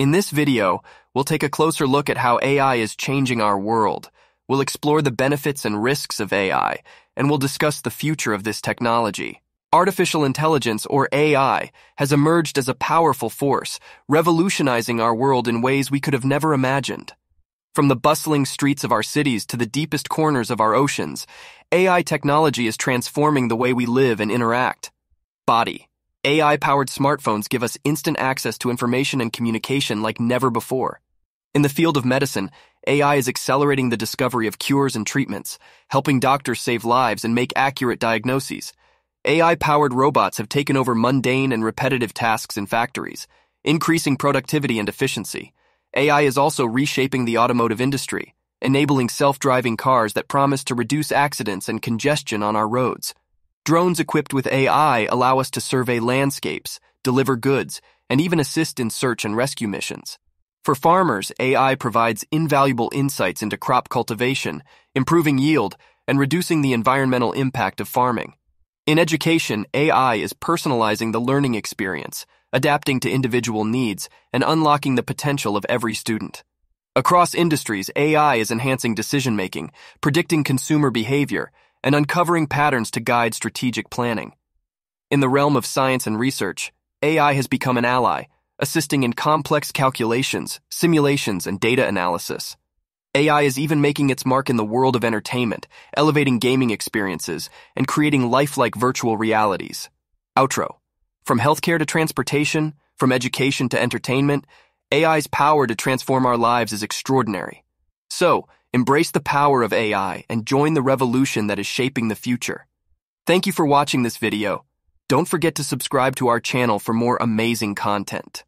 In this video, we'll take a closer look at how AI is changing our world. We'll explore the benefits and risks of AI, and we'll discuss the future of this technology. Artificial intelligence, or AI, has emerged as a powerful force, revolutionizing our world in ways we could have never imagined. From the bustling streets of our cities to the deepest corners of our oceans, AI technology is transforming the way we live and interact. Body. AI powered smartphones give us instant access to information and communication like never before. In the field of medicine, AI is accelerating the discovery of cures and treatments, helping doctors save lives and make accurate diagnoses. AI powered robots have taken over mundane and repetitive tasks in factories, increasing productivity and efficiency. AI is also reshaping the automotive industry, enabling self driving cars that promise to reduce accidents and congestion on our roads. Drones equipped with AI allow us to survey landscapes, deliver goods, and even assist in search and rescue missions. For farmers, AI provides invaluable insights into crop cultivation, improving yield, and reducing the environmental impact of farming. In education, AI is personalizing the learning experience, adapting to individual needs, and unlocking the potential of every student. Across industries, AI is enhancing decision making, predicting consumer behavior, and uncovering patterns to guide strategic planning. In the realm of science and research, AI has become an ally, assisting in complex calculations, simulations, and data analysis. AI is even making its mark in the world of entertainment, elevating gaming experiences, and creating lifelike virtual realities. Outro. From healthcare to transportation, from education to entertainment, AI's power to transform our lives is extraordinary. So, embrace the power of AI and join the revolution that is shaping the future. Thank you for watching this video. Don't forget to subscribe to our channel for more amazing content.